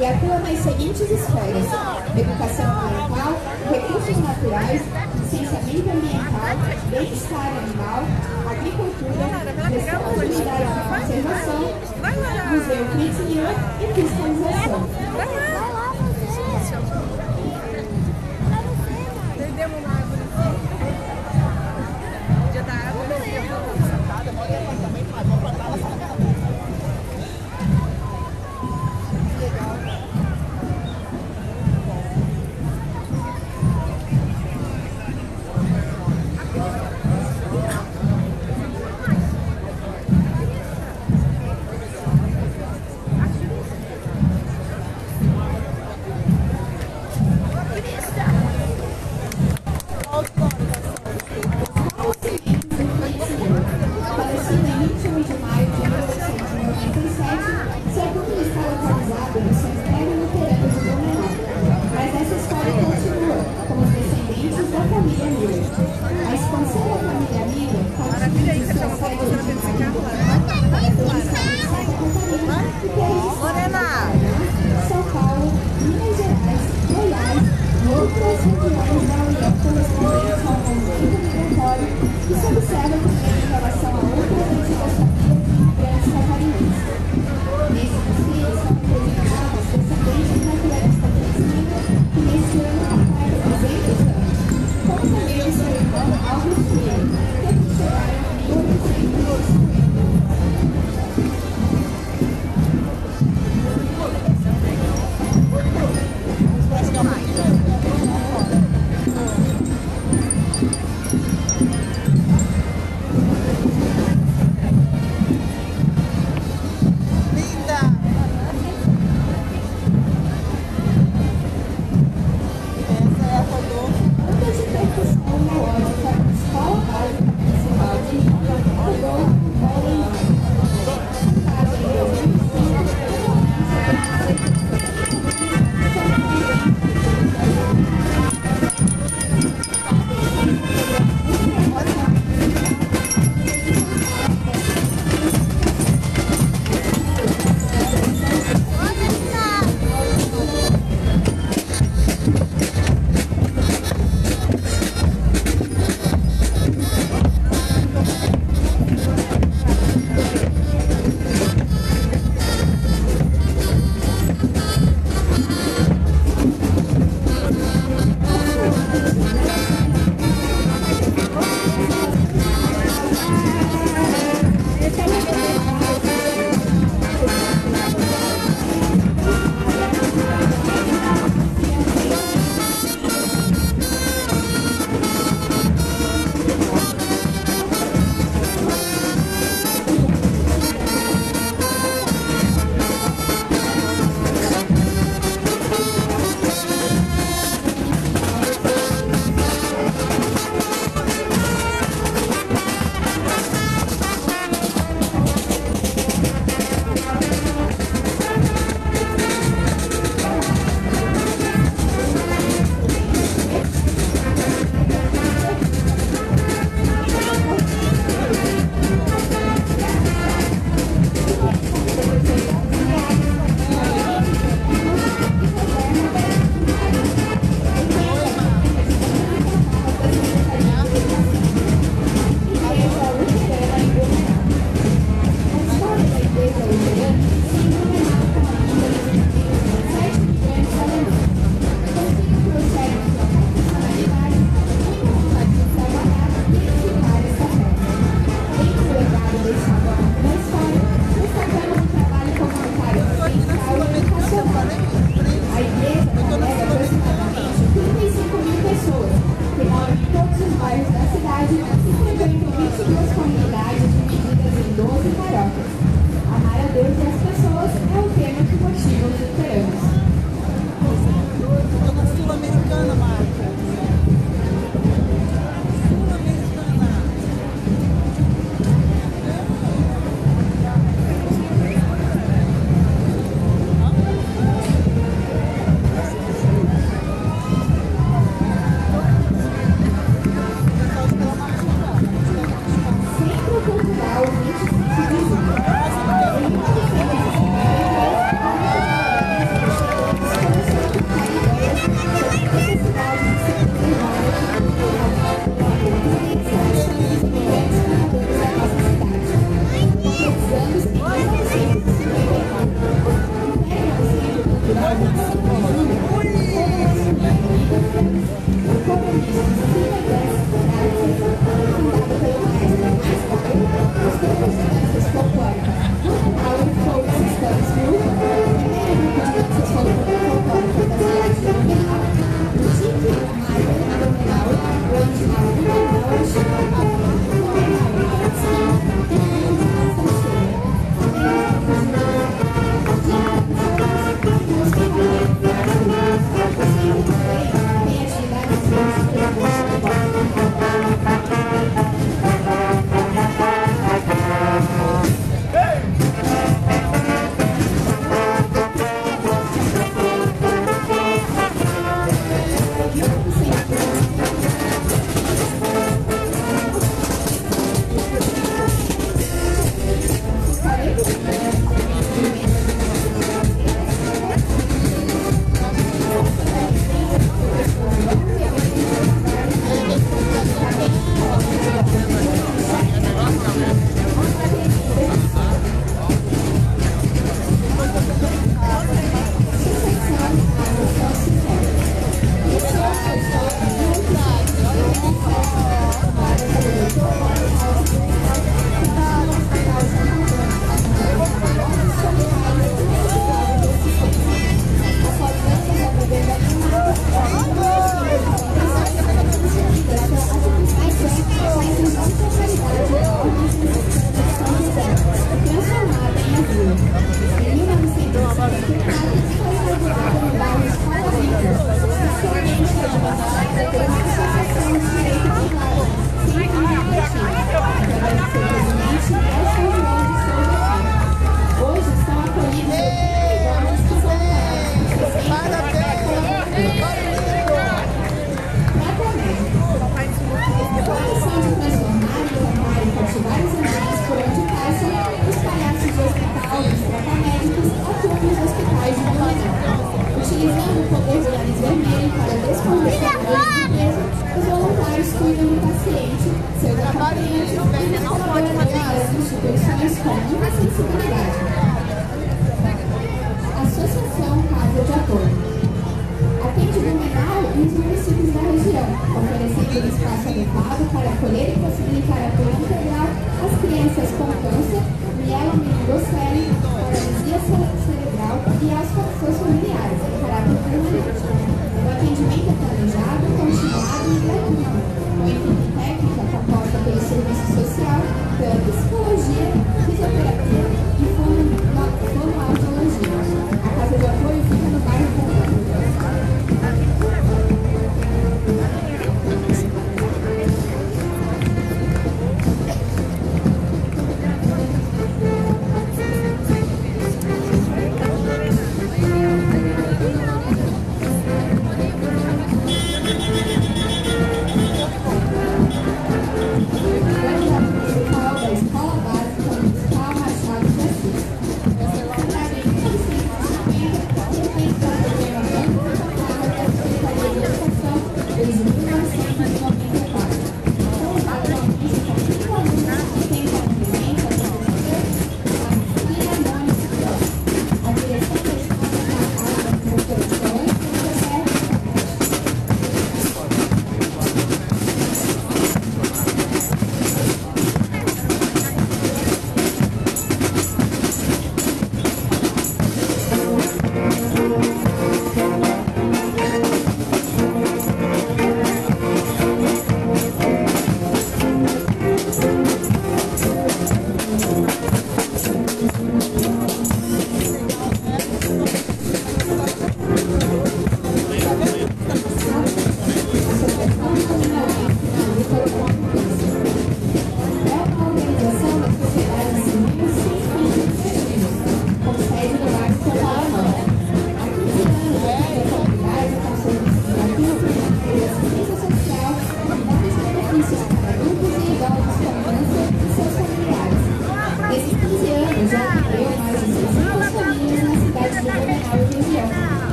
e atua nas seguintes esferas: educação ambiental, recursos naturais, licenciamento ambiental, bem-estar animal, agricultura, gestão comunitária de conservação, museu critinha e fiscalização. Perdemos mais. Thank you.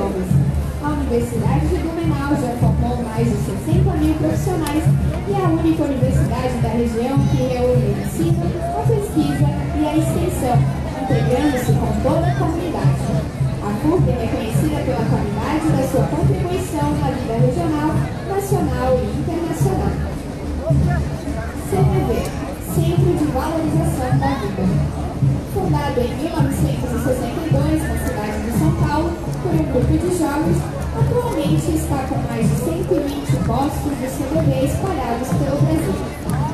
Idiomas. A Universidade de Blumenau já formou mais de 60 mil profissionais e é a única universidade da região que reúne o ensino, a pesquisa e a extensão, integrando-se com toda a comunidade. A FURB é reconhecida pela qualidade da sua contribuição na vida regional, nacional e internacional. CVV, Centro de Valorização da Vida. Fundado em 1962 de jovens, atualmente está com mais de 120 postos de CVV espalhados pelo Brasil.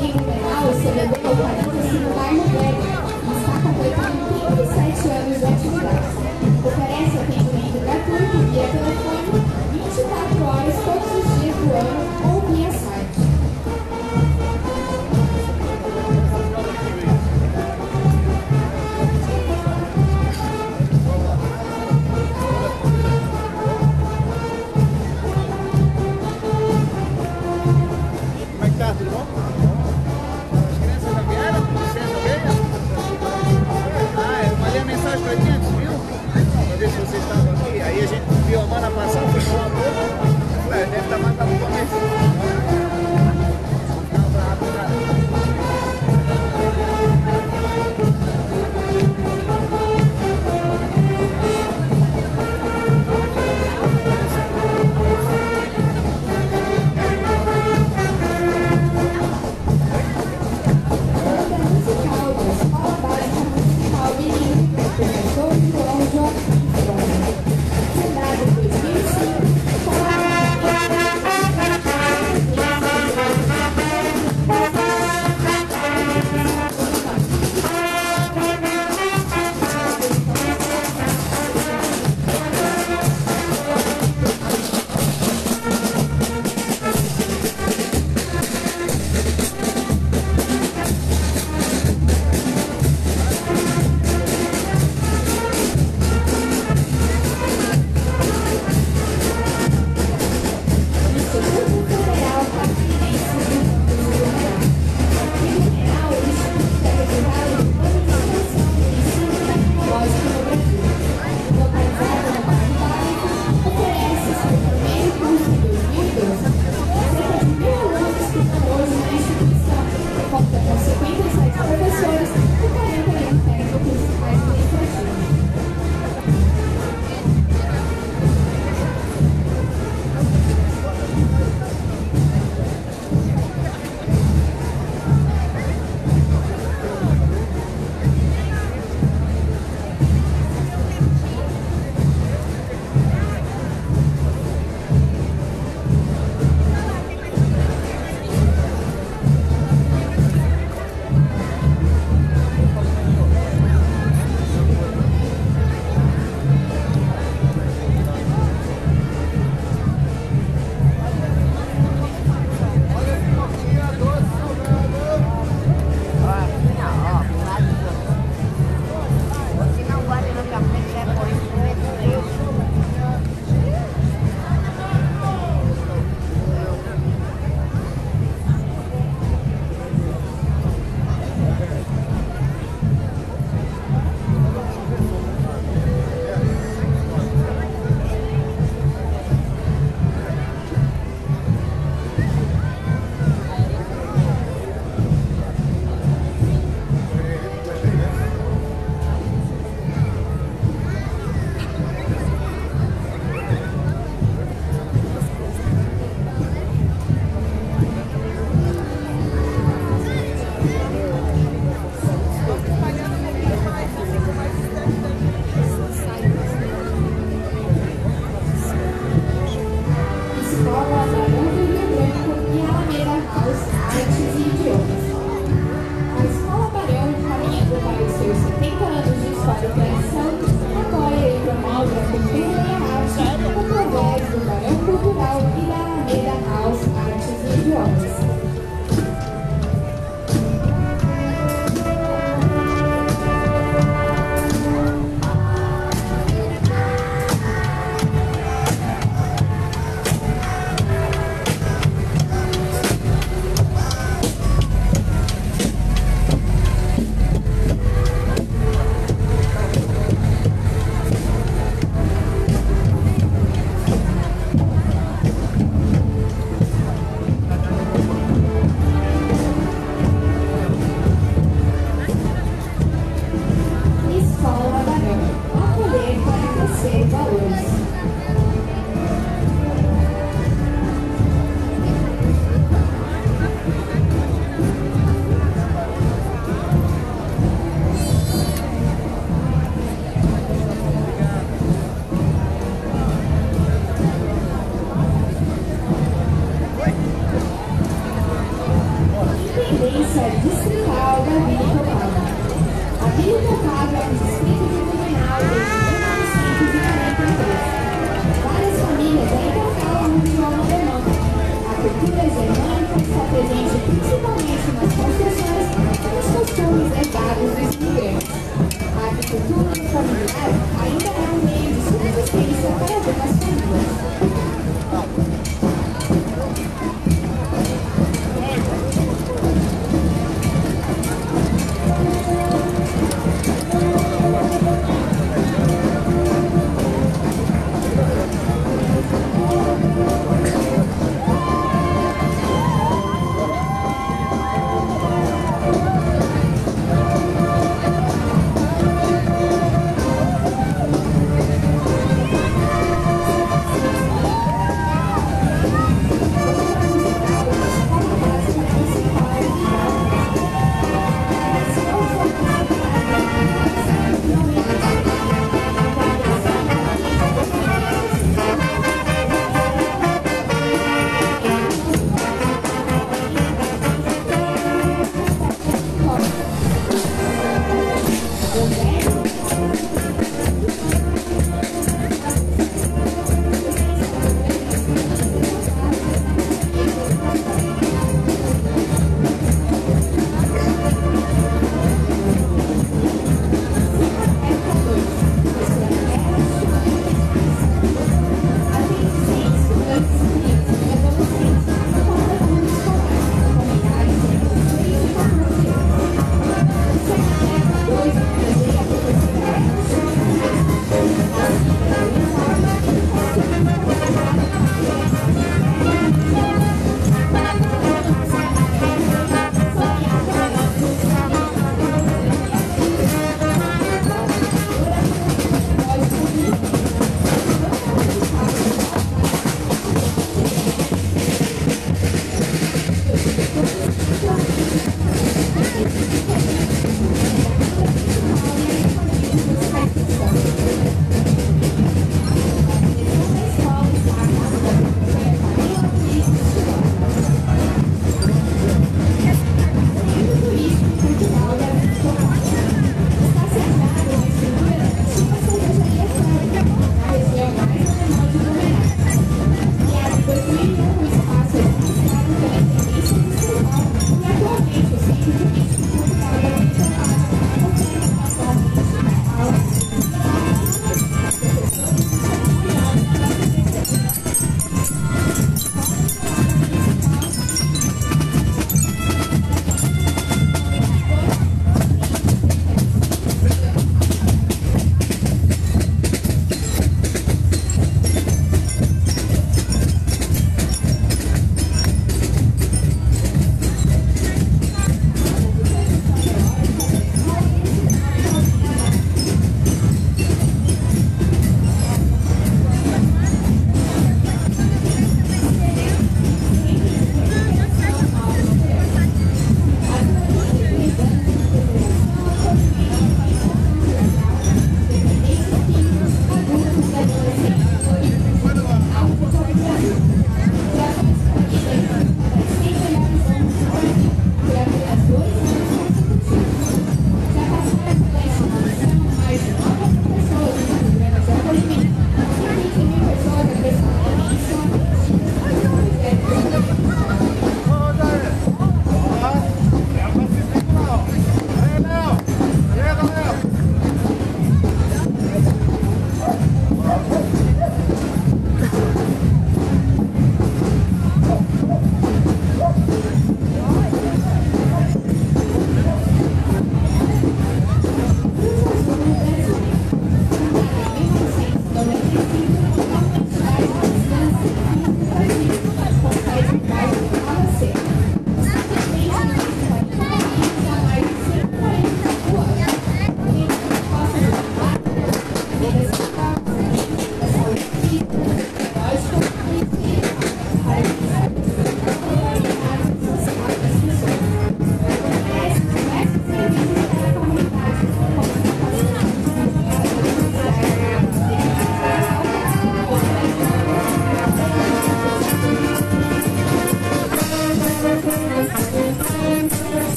Em Blumenau, o CVV localiza-se no bairro Velho e está completando 37 anos de atividade. Oferece atendimento gratuito via telefone 24 horas todos os dias do ano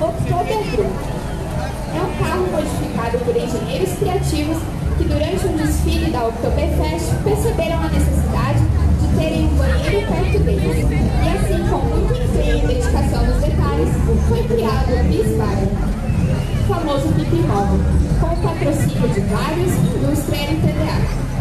Oktoberfrucht. É um carro modificado por engenheiros criativos que durante um desfile da Oktoberfest perceberam a necessidade de terem um banheiro perto deles. E assim, com muito empenho e dedicação nos detalhes, foi criado o Biswagen, o famoso Pipimóvel, com o patrocínio de vários do Estrela TDA.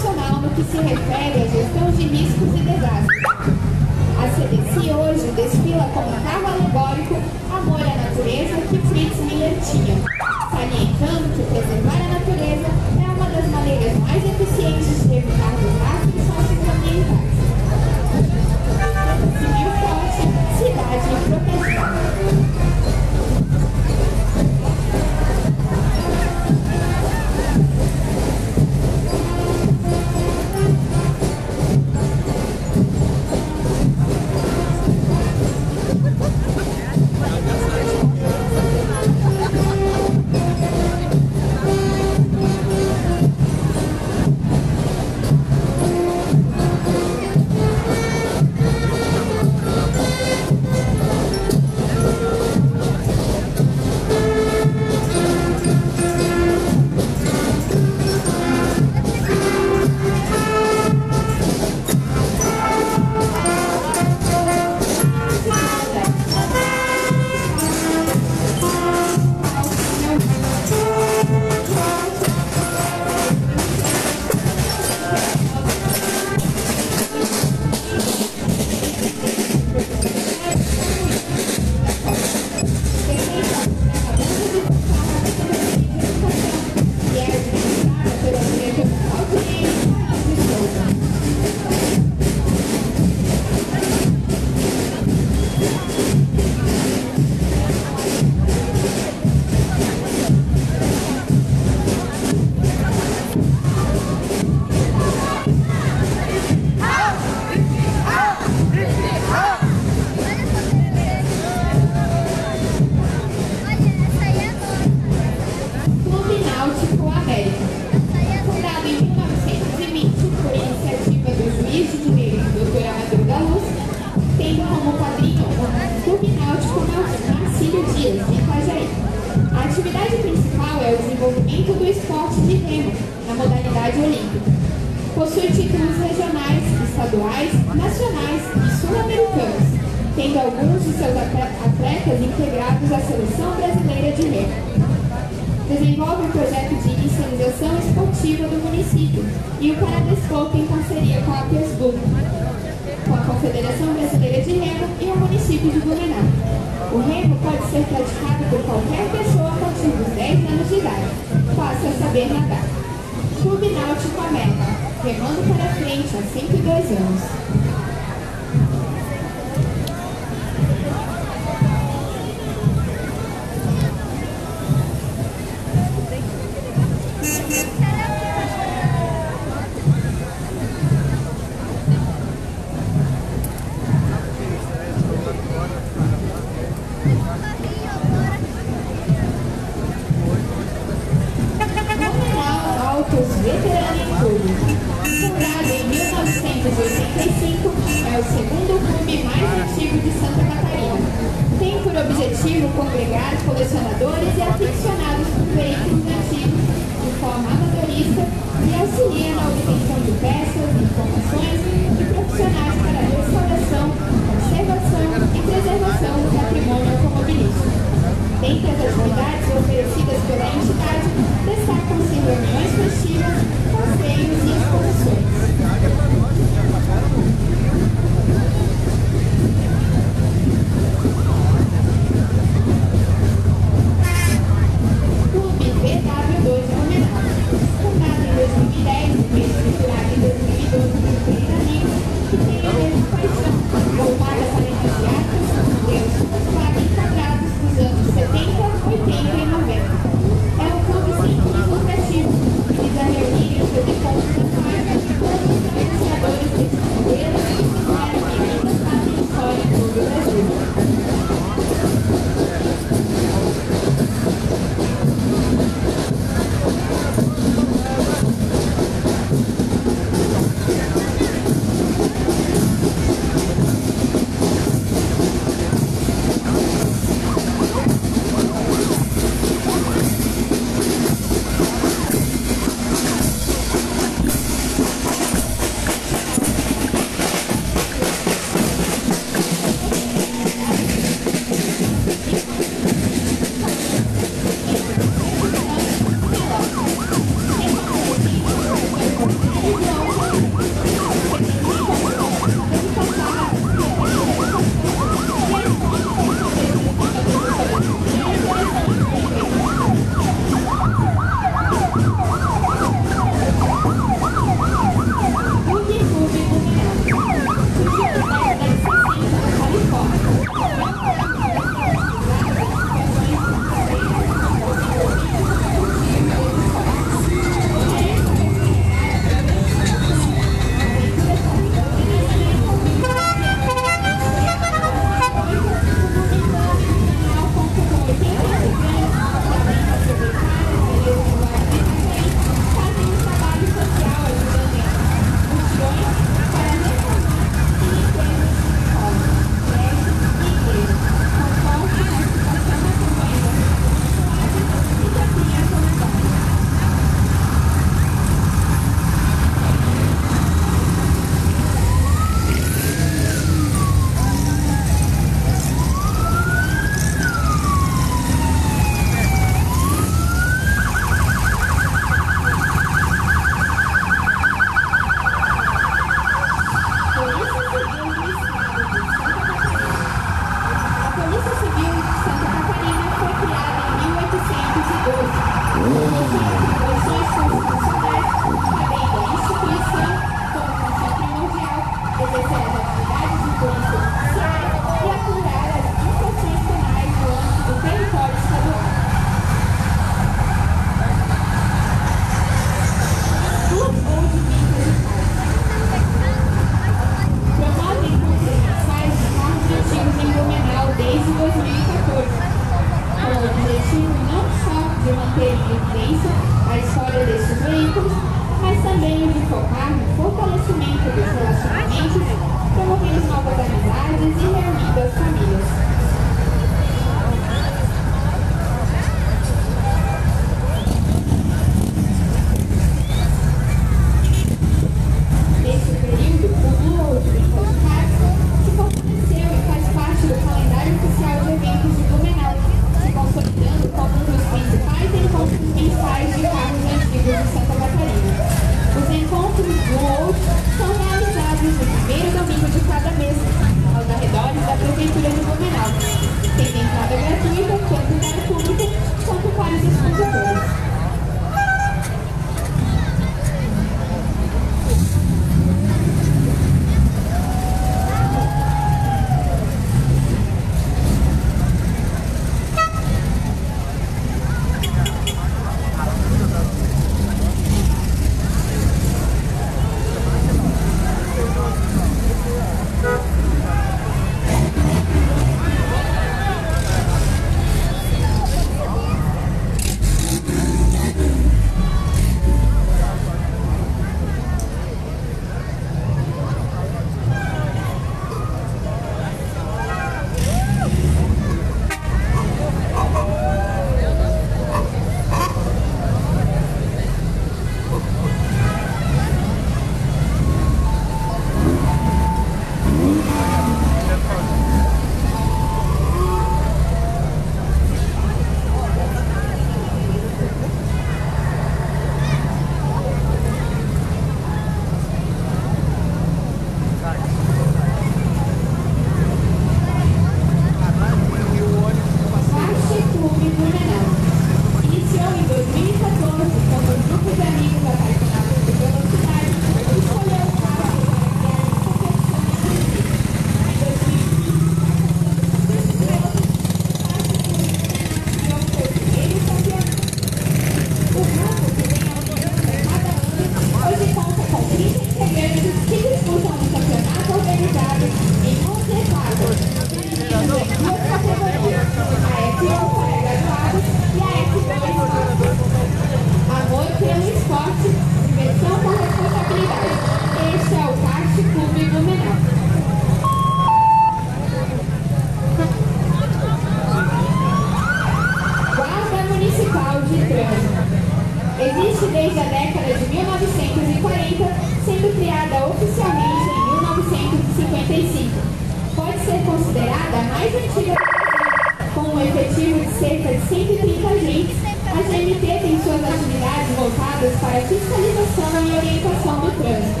Para a fiscalização e orientação do trânsito.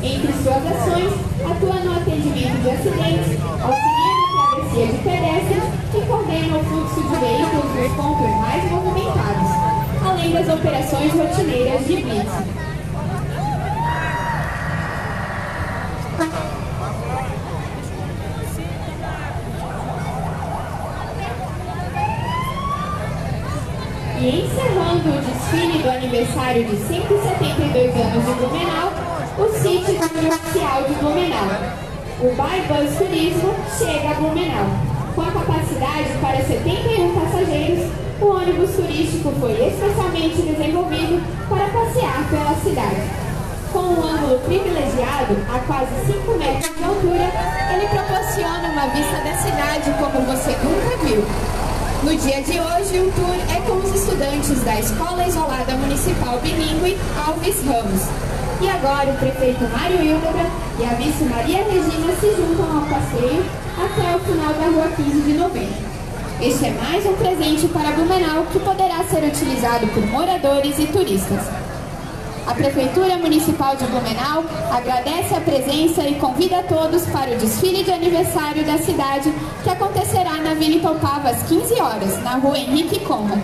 Entre suas ações, atua no atendimento de acidentes, auxilia na travessia de pedestres e coordena o fluxo de veículos nos pontos mais movimentados, além das operações rotineiras de blitz. E encerrando o desfile do aniversário de 172 anos de Blumenau, o sítio comercial de Blumenau. O Bybus Turismo chega a Blumenau. Com a capacidade para 71 passageiros, o ônibus turístico foi especialmente desenvolvido para passear pela cidade. Com um ângulo privilegiado, a quase 5 metros de altura, ele proporciona uma vista da cidade como você nunca viu. No dia de hoje, o tour é com os estudantes da Escola Isolada Municipal Bilingue Alves Ramos. E agora o prefeito Mário Hildebrand e a vice Maria Regina se juntam ao passeio até o final da rua 15 de novembro. Este é mais um presente para Blumenau que poderá ser utilizado por moradores e turistas. A Prefeitura Municipal de Blumenau agradece a presença e convida todos para o desfile de aniversário da cidade, que acontecerá na Vila Ipopava às 15 horas, na rua Henrique Conrad.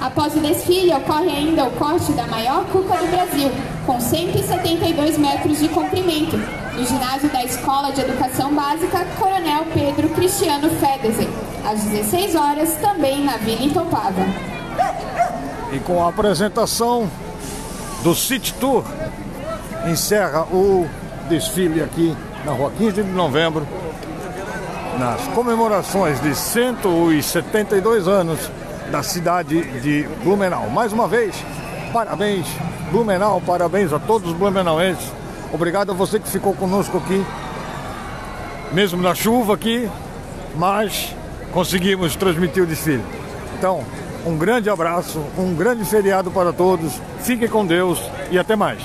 Após o desfile, ocorre ainda o corte da maior cuca do Brasil, com 172 metros de comprimento, no ginásio da Escola de Educação Básica Coronel Pedro Cristiano Fedesen, às 16 horas, também na Vila Ipopava. E com a apresentação do City Tour encerra o desfile aqui na rua 15 de novembro, nas comemorações de 172 anos da cidade de Blumenau. Mais uma vez, parabéns, Blumenau, parabéns a todos os blumenauenses. Obrigado a você que ficou conosco aqui, mesmo na chuva aqui, mas conseguimos transmitir o desfile. Então, um grande abraço, um grande feriado para todos. Fiquem com Deus e até mais.